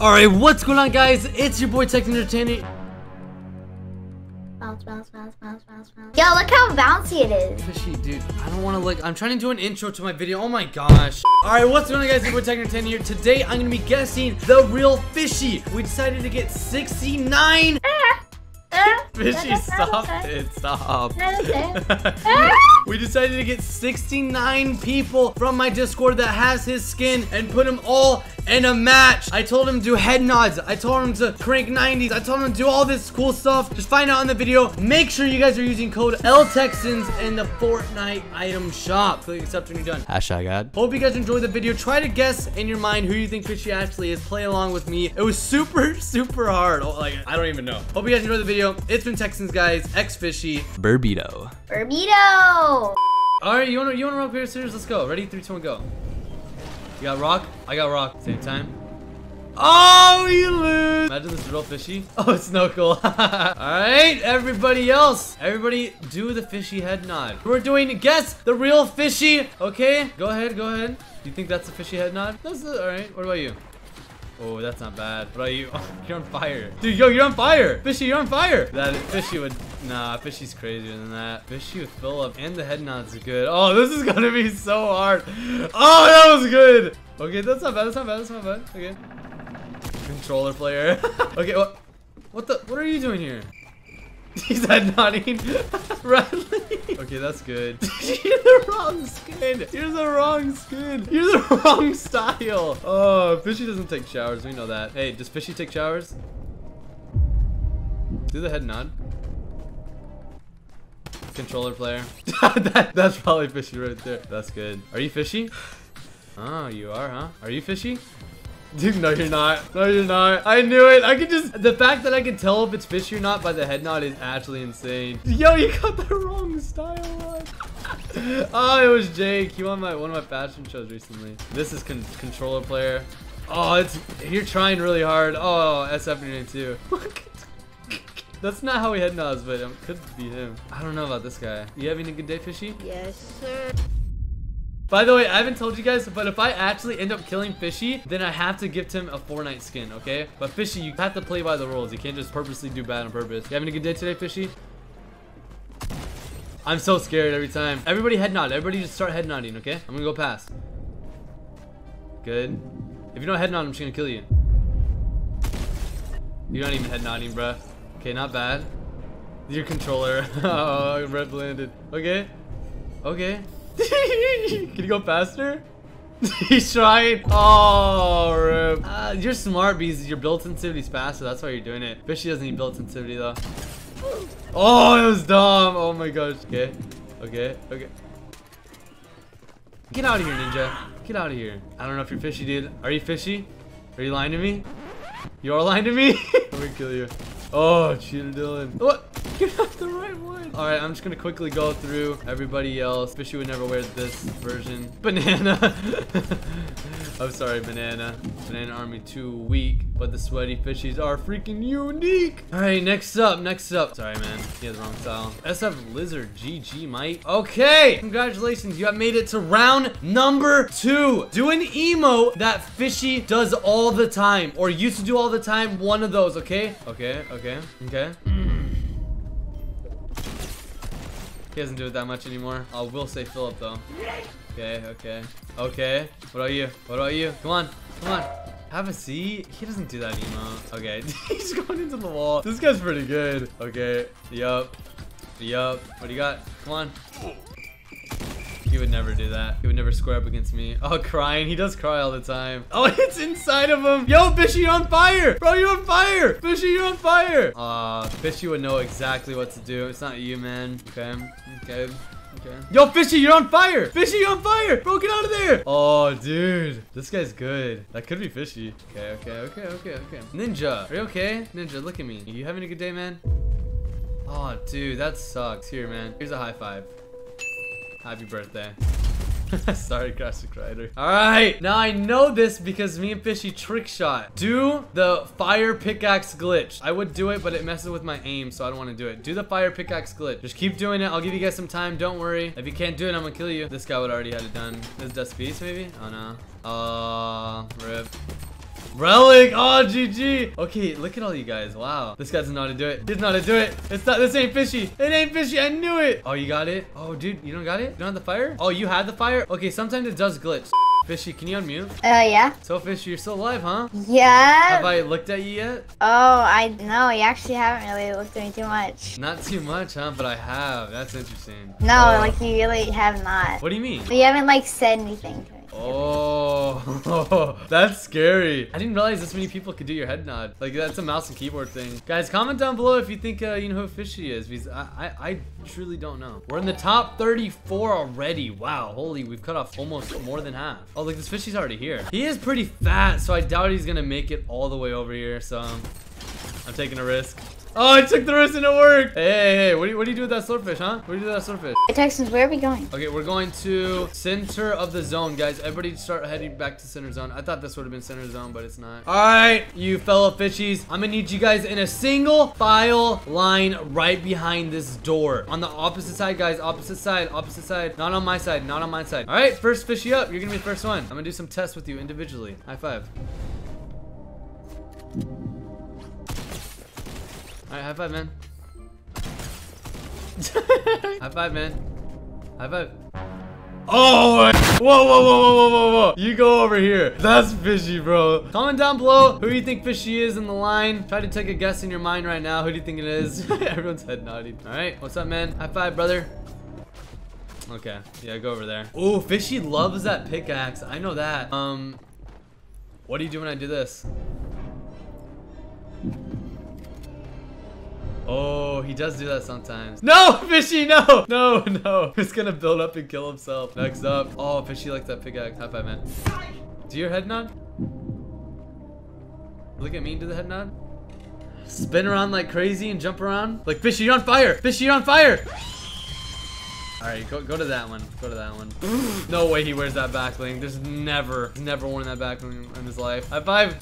Alright, what's going on guys? It's your boy Tech Entertainer. Bounce, bounce, bounce, bounce, bounce, bounce. Yo, look how bouncy it is. Fishy, dude, I don't want to like, I'm trying to do an intro to my video. Oh my gosh. Alright, what's going on guys? It's your boy Tech Entertainer here. Today, I'm going to be guessing the real Fishy. We decided to get 69. Fishy, stop it, stop. we decided to get 69 people from my Discord that has his skin and put them all in a match. I told him to do head nods. I told him to crank 90s. I told him to do all this cool stuff. Just find out in the video. Make sure you guys are using code LTexans in the Fortnite item shop. Click accept when you're done. Hashtag ad. Hope you guys enjoyed the video. Try to guess in your mind who you think Fishy actually is. Play along with me. It was super, super hard. Oh, like, I don't even know. Hope you guys enjoyed the video. It's been Texans, guys. X Fishy. Burbito. Burbito. All right, you wanna you wanna rock paper scissors? Let's go. Ready? Three, two, one, go. You got rock. I got rock. Same time. Oh, you lose. Imagine this is real fishy. Oh, it's no cool. All right, everybody else. Everybody do the fishy head nod. We're doing guess the real fishy. Okay, go ahead, go ahead. Do you think that's a fishy head nod? That's the, all right. What about you? Oh, that's not bad. Bro, you? You're on fire. Dude, yo, you're on fire. Fishy, you're on fire. That Fishy would... Nah, Fishy's crazier than that. Fishy with Philip and the head nods are good. Oh, this is gonna be so hard. Oh, that was good. Okay, that's not bad. That's not bad. That's not bad. Okay. Controller player. okay, what? What the? What are you doing here? He's head nodding. Riley. Okay, that's good. You're the wrong skin. You're the wrong skin. You're the wrong style. Oh, Fishy doesn't take showers. We know that. Hey, does Fishy take showers? Do the head nod. Controller player. that, that's probably Fishy right there. That's good. Are you Fishy? Oh, you are, huh? Are you Fishy? Dude, no, you're not. No, you're not. I knew it. I could just... The fact that I can tell if it's fishy or not by the head nod is actually insane. Yo, you got the wrong style oh, it was Jake. He won my one of my fashion shows recently. This is con controller player. Oh, it's... You're trying really hard. Oh, SF you're too. That's not how he head nods, but it could be him. I don't know about this guy. You having a good day, Fishy? Yes, sir. By the way, I haven't told you guys, but if I actually end up killing Fishy, then I have to gift him a Fortnite skin, okay? But Fishy, you have to play by the rules. You can't just purposely do bad on purpose. You having a good day today, Fishy? I'm so scared every time. Everybody head nod. Everybody just start head nodding, okay? I'm gonna go past. Good. If you don't head nod, I'm just gonna kill you. You're not even head nodding, bruh. Okay, not bad. Your controller. oh, red blended. Okay. Okay. Can you go faster? He's trying. Oh, rip. Uh, you're smart because your build sensitivity's faster. That's why you're doing it. Fishy doesn't need build sensitivity though. Oh, it was dumb. Oh my gosh. Okay. Okay. Okay. Get out of here, ninja. Get out of here. I don't know if you're fishy, dude. Are you fishy? Are you lying to me? You are lying to me? Let me kill you. Oh, cheater Dylan. What? The right one. All right, I'm just gonna quickly go through everybody else. Fishy would never wear this version. Banana. I'm sorry, Banana. Banana Army too weak, but the sweaty fishies are freaking unique. All right, next up, next up. Sorry, man. He has the wrong style. SF Lizard GG, mate. Okay, congratulations. You have made it to round number two. Do an emo that Fishy does all the time, or used to do all the time. One of those, okay? Okay, okay, okay. He doesn't do it that much anymore. I will say Philip though. Okay, okay. Okay. What about you? What about you? Come on. Come on. Have a seat. He doesn't do that emo. Okay. He's going into the wall. This guy's pretty good. Okay. Yup. Yup. What do you got? Come on. He would never do that. He would never square up against me. Oh, crying. He does cry all the time. Oh, it's inside of him. Yo, Fishy, you're on fire. Bro, you're on fire. Fishy, you're on fire. Uh, Fishy would know exactly what to do. It's not you, man. Okay. Okay. Okay. Yo, Fishy, you're on fire! Fishy, you're on fire! Bro, get out of there! Oh, dude. This guy's good. That could be Fishy. Okay, okay, okay, okay, okay. Ninja, are you okay? Ninja, look at me. Are you having a good day, man? Oh, dude, that sucks. Here, man. Here's a high five. Happy birthday. Sorry, Crash the. Alright, now I know this because me and Fishy trick shot. Do the fire pickaxe glitch. I would do it, but it messes with my aim, so I don't want to do it. Do the fire pickaxe glitch. Just keep doing it. I'll give you guys some time. Don't worry. If you can't do it, I'm gonna kill you. This guy would already had it done. This Dust Beast, maybe? Oh, no. Uh, rip. Relic! Oh, GG! Okay, look at all you guys. Wow. This guy doesn't know how to do it. He doesn't know how to do it. It's not- this ain't fishy. It ain't fishy. I knew it. Oh, you got it? Oh, dude, you don't got it? You don't have the fire? Oh, you had the fire? Okay, sometimes it does glitch. Fishy, can you unmute? Uh, yeah. So, Fishy, you're still alive, huh? Yeah. Have I looked at you yet? Oh, I know. You actually haven't really looked at me too much. Not too much, huh? But I have. That's interesting. No, Oh. like you really have not. What do you mean? You haven't like said anything to me. Oh, that's scary. I didn't realize this many people could do your head nod. Like, that's a mouse and keyboard thing. Guys, comment down below if you think uh, you know who Fishy is. Because I, I, I truly don't know. We're in the top 34 already. Wow, holy, we've cut off almost more than half. Oh, look, this Fishy's already here. He is pretty fat, so I doubt he's gonna make it all the way over here. So, I'm taking a risk. Oh, I took the risk and it worked. Hey, hey, hey, what do you, what do you do with that swordfish, huh? What do you do with that swordfish? Hey, Texans, where are we going? Okay, we're going to center of the zone, guys. Everybody start heading back to center zone. I thought this would have been center zone, but it's not. All right, you fellow fishies. I'm gonna need you guys in a single file line right behind this door. On the opposite side, guys. Opposite side, opposite side. Not on my side, not on my side. All right, first fishy up. You're gonna be the first one. I'm gonna do some tests with you individually. High five. All right, high five, man. high five, man. High five. Oh, whoa, whoa, whoa, whoa, whoa, whoa, whoa. You go over here. That's fishy, bro. Comment down below who you think fishy is in the line. Try to take a guess in your mind right now. Who do you think it is? Everyone's head nodding. All right, what's up, man? High five, brother. Okay, yeah, go over there. Oh, fishy loves that pickaxe. I know that. Um, what do you do when I do this? Oh, he does do that sometimes. No, Fishy, no, no, no. He's gonna build up and kill himself. Next up. Oh, Fishy likes that pickaxe. High five, man. Do your head nod? Look at me and do the head nod. Spin around like crazy and jump around. Like, Fishy, you're on fire. Fishy, you're on fire. All right, go, go to that one. Go to that one. no way he wears that back bling. There's never, never worn that back bling in his life. High five.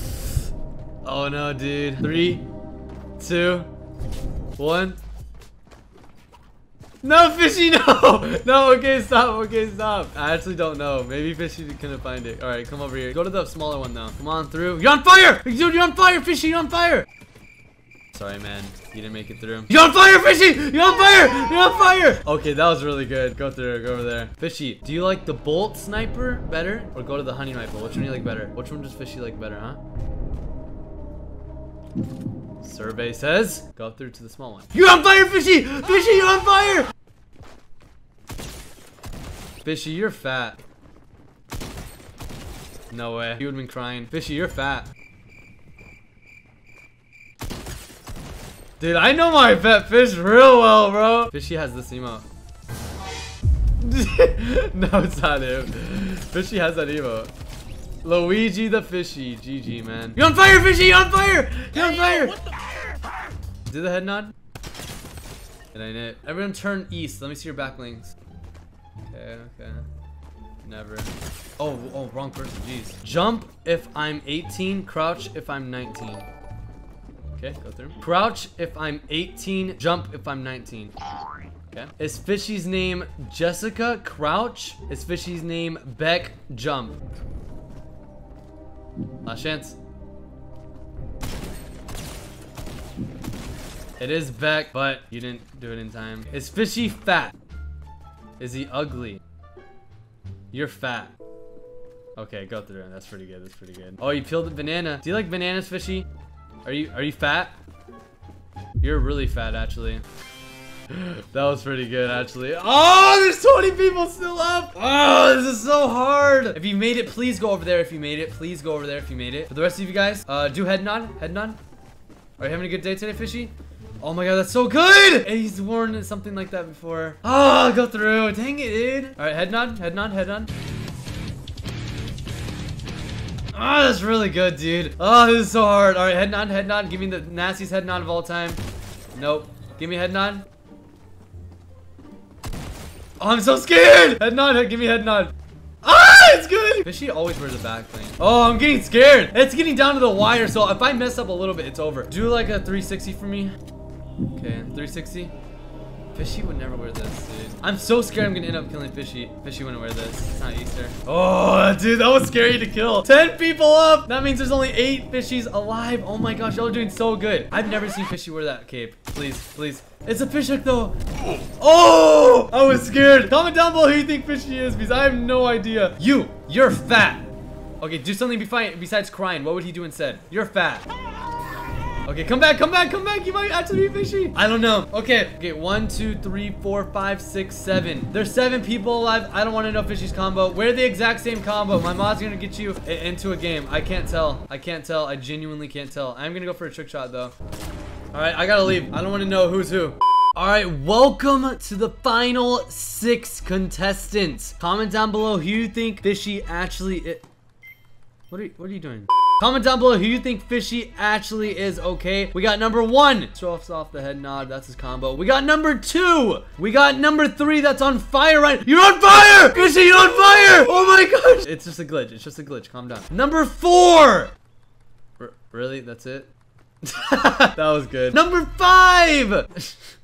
Oh no, dude. Three, two, one. No, Fishy, no! No, okay, stop, okay, stop. I actually don't know. Maybe Fishy couldn't find it. All right, come over here. Go to the smaller one, now. Come on through. You're on fire! Dude, you're on fire, Fishy, you're on fire! Sorry, man. You didn't make it through. You're on fire, Fishy! You're on fire! You're on fire! Okay, that was really good. Go through, go over there. Fishy, do you like the bolt sniper better? Or go to the honey rifle? Which one do you like better? Which one does Fishy like better, huh? Survey says, go through to the small one. You're on fire, Fishy! Fishy, you're on fire! Fishy, you're fat. No way. You would've been crying. Fishy, you're fat. Dude, I know my fat fish real well, bro. Fishy has this emote. no, it's not him. Fishy has that emote. Luigi the fishy. GG, man. You're on fire, fishy! You're on fire! You're on fire! Do the head nod. It ain't it. Everyone turn east. Let me see your back blings. Okay, okay. Never. Oh, oh, wrong person. Jeez. Jump if I'm 18. Crouch if I'm 19. Okay, go through. Crouch if I'm 18. Jump if I'm 19. Okay. Is Fishy's name Jessica? Crouch. Is Fishy's name Beck? Jump. Last chance. It is Beck, but you didn't do it in time. Is Fishy fat? Is he ugly? You're fat. Okay, go through it. That's pretty good. That's pretty good. Oh, you peeled the banana. Do you like bananas, Fishy? Are you are you fat? You're really fat, actually. That was pretty good, actually. Oh, there's 20 people still up. Oh, this is so hard. If you made it, please go over there. If you made it, please go over there. If you made it. For the rest of you guys, uh, do head nod. Head nod. Are you having a good day today, Fishy? Oh my god, that's so good! He's worn something like that before. Oh, go through. Dang it, dude. All right, head nod, head nod, head nod. Oh, that's really good, dude. Oh, this is so hard. All right, head nod, head nod. Give me the nastiest head nod of all time. Nope. Give me head nod. Oh, I'm so scared. Head nod, give me head nod. Ah, it's good. Fishy always wears a back thing. Oh, I'm getting scared. It's getting down to the wire, so if I mess up a little bit, it's over. Do like a 360 for me. Okay, 360. Fishy would never wear this, dude. I'm so scared I'm gonna end up killing Fishy. Fishy wouldn't wear this. It's not Easter. Oh, dude, that was scary to kill. 10 people up. That means there's only eight Fishies alive. Oh my gosh, y'all are doing so good. I've never seen Fishy wear that cape. Please, please. It's a fish hook though. Oh, I was scared. Comment down below who you think Fishy is because I have no idea. You, you're fat. Okay, do something be fine besides crying. What would he do instead? You're fat. Okay, come back, come back, come back. You might actually be fishy. I don't know. Okay, okay, one, two, three, four, five, six, seven. There's seven people alive. I don't want to know fishy's combo. We're the exact same combo. My mod's gonna get you into a game. I can't tell. I can't tell. I genuinely can't tell. I'm gonna go for a trick shot though. All right, I gotta leave. I don't want to know who's who. All right, welcome to the final six contestants. Comment down below who you think Fishy actually. What are you, what are you doing? Comment down below who you think Fishy actually is, okay? We got number one. Off off the head nod. That's his combo. We got number two. We got number three that's on fire right You're on fire! Fishy, you're on fire! Oh my gosh! It's just a glitch. It's just a glitch. Calm down. Number four. R really? That's it? that was good. Number five!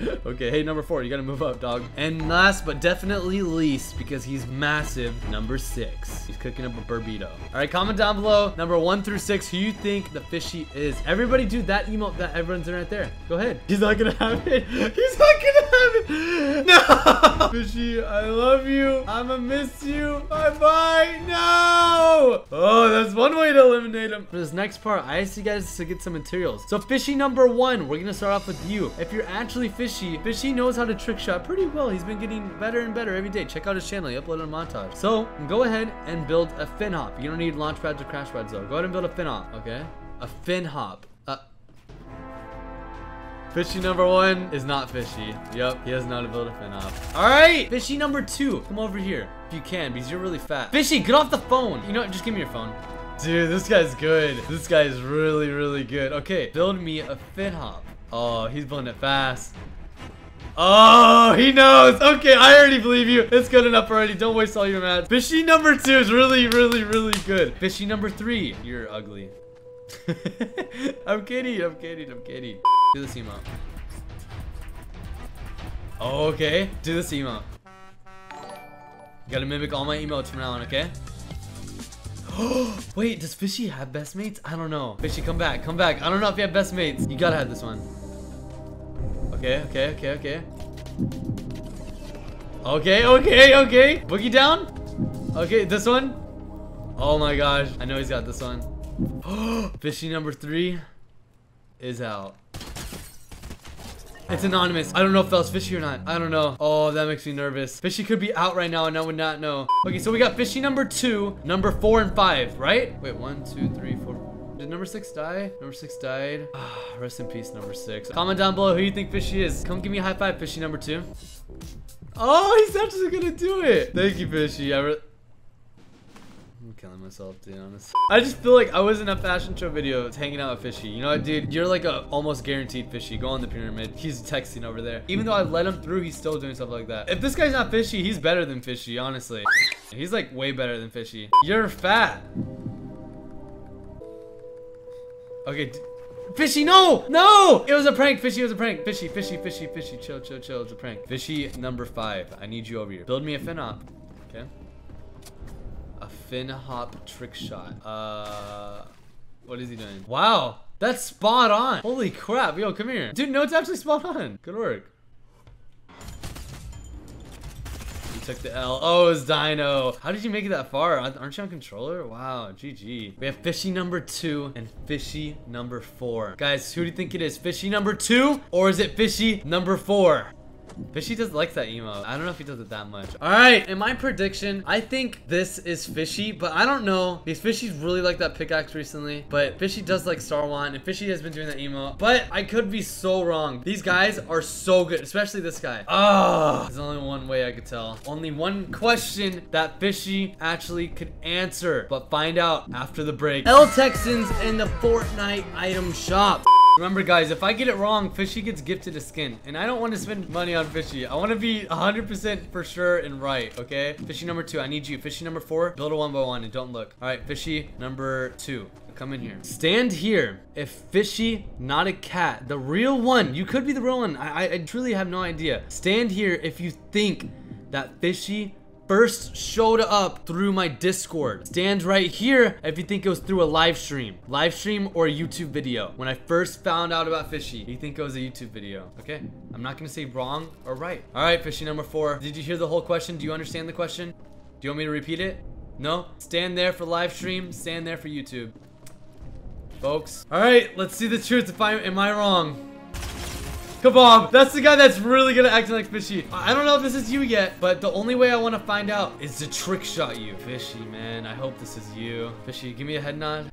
okay, hey, number four, you gotta move up, dog. And last but definitely least, because he's massive, number six. He's cooking up a burrito. All right, comment down below, number one through six, who you think the fishy is. Everybody do that emote that everyone's in right there. Go ahead. He's not gonna have it. He's not gonna have it. No! Fishy, I love you. I'ma miss you. Bye-bye. No! Oh, that's one way to eliminate him. For this next part, I asked you guys to get some materials. So fishy number one, we're gonna start off with you. If you're actually fishy, Fishy. Fishy knows how to trick shot pretty well. He's been getting better and better every day. Check out his channel. He uploaded a montage. So go ahead and build a fin hop. You don't need launch pads or crash pads though. Go ahead and build a fin hop. Okay. A fin hop. Uh, Fishy number one is not fishy. Yep, he does not build a fin hop. All right, fishy number two, come over here if you can because you're really fat. Fishy, get off the phone. You know what? Just give me your phone. Dude, this guy's good. This guy is really, really good. Okay, build me a fin hop. Oh, he's building it fast. Oh, he knows. Okay, I already believe you. It's good enough already. Don't waste all your mats. Fishy number two is really, really, really good. Fishy number three, you're ugly. I'm kidding. I'm kidding. I'm kidding. Do the emote. Okay, do the. You gotta mimic all my emotes from now on, okay? Wait, does Fishy have best mates? I don't know. Fishy, come back, come back. I don't know if you have best mates. You gotta have this one. Okay, okay, okay, okay. Okay, okay, okay. Boogie down. Okay, this one. Oh my gosh. I know he's got this one. Fishy number three is out. It's anonymous. I don't know if that was fishy or not. I don't know. Oh, that makes me nervous. Fishy could be out right now and I would not know. Okay, so we got fishy number two, number four, and five, right? Wait, one, two, three, four, did number six die? Number six died. Ah, rest in peace, number six. Comment down below who you think Fishy is. Come give me a high five, Fishy number two. Oh, he's actually gonna do it. Thank you, Fishy. I am killing myself, to be honest. I just feel like I was in a fashion show video hanging out with Fishy. You know what, dude? You're like a almost guaranteed Fishy. Go on the pyramid. He's texting over there. Even though I let him through, he's still doing stuff like that. If this guy's not Fishy, he's better than Fishy, honestly. He's like way better than Fishy. You're fat. Okay. Fishy, no! No! It was a prank. Fishy, it was a prank. Fishy, fishy, fishy, fishy. Chill, chill, chill. It's a prank. Fishy number five. I need you over here. Build me a fin hop. Okay. A fin hop trick shot. Uh, what is he doing? Wow. That's spot on. Holy crap. Yo, come here. Dude, no, it's actually spot on. Good work. Took the L. Oh, it's Dino. How did you make it that far? Aren't you on controller? Wow, GG. We have Fishy number two and Fishy number four. Guys, who do you think it is? Fishy number two or is it Fishy number four? Fishy just likes that emo. I don't know if he does it that much. All right, in my prediction, I think this is Fishy, but I don't know because Fishy's really like that pickaxe recently. But Fishy does like Star One, and Fishy has been doing that emo. But I could be so wrong. These guys are so good, especially this guy. Oh, there's only one way I could tell. Only one question that Fishy actually could answer, but find out after the break. L Texans in the Fortnite item shop. Remember, guys, if I get it wrong, Fishy gets gifted a skin. And I don't want to spend money on Fishy. I want to be 100% for sure and right, okay? Fishy number two, I need you. Fishy number four, build a one by one and don't look. All right, Fishy number two. Come in here. Stand here. If fishy, not a cat. The real one. You could be the real one. I, I, I truly have no idea. Stand here if you think that fishy first showed up through my Discord. Stand right here if you think it was through a live stream. Live stream or a YouTube video. When I first found out about Fishy, you think it was a YouTube video. Okay? I'm not gonna say wrong or right. All right, Fishy number four. Did you hear the whole question? Do you understand the question? Do you want me to repeat it? No? Stand there for live stream, stand there for YouTube folks. All right, let's see the truth. If I am I wrong? Kabob, that's the guy that's really gonna act like Fishy. I don't know if this is you yet, but the only way I want to find out is to trick shot you. Fishy, man, I hope this is you. Fishy, give me a head nod.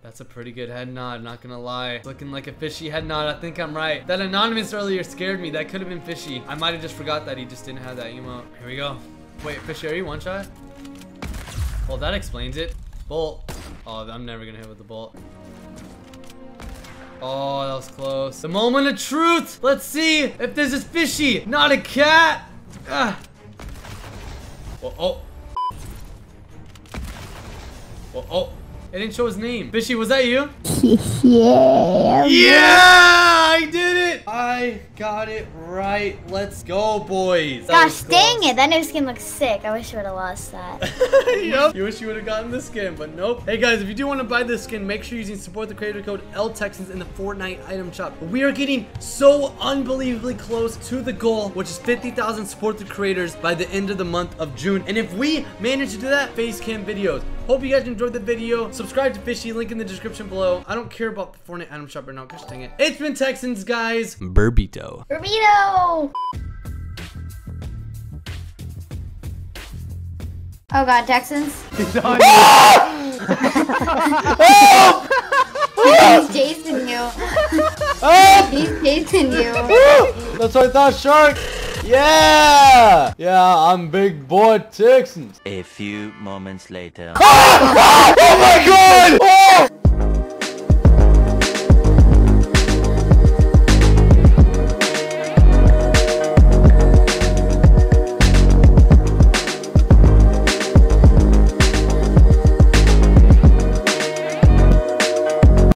That's a pretty good head nod, not gonna lie. looking like a fishy head nod, I think I'm right. That anonymous earlier scared me, that could have been fishy. I might have just forgot that he just didn't have that emote. Here we go. Wait, fishy, are you one shot? Well, that explains it. Bolt. Oh, I'm never gonna hit with the bolt. Oh, that was close. The moment of truth. Let's see if this is fishy, not a cat. Ah. Oh, oh. Oh, oh. It didn't show his name. Fishy, was that you? yeah. Yeah, I did. I got it right. Let's go, boys. That Gosh, dang it. That new skin looks sick. I wish you would have lost that. yep. You wish you would have gotten the skin, but nope. Hey, guys, if you do want to buy this skin, make sure you're using support the creator code LTexans in the Fortnite item shop. We are getting so unbelievably close to the goal, which is 50,000 support the creators by the end of the month of June. And if we manage to do that, face cam videos. Hope you guys enjoyed the video. Subscribe to Fishy, link in the description below. I don't care about the Fortnite item shop right now. Gosh dang it. It's been Texans, guys. Burbito. Burbito! Oh god, Texans. He's chasing you. He's chasing you. That's what I thought, Shark. Yeah! Yeah, I'm big boy Texans. A few moments later. oh my god! Oh!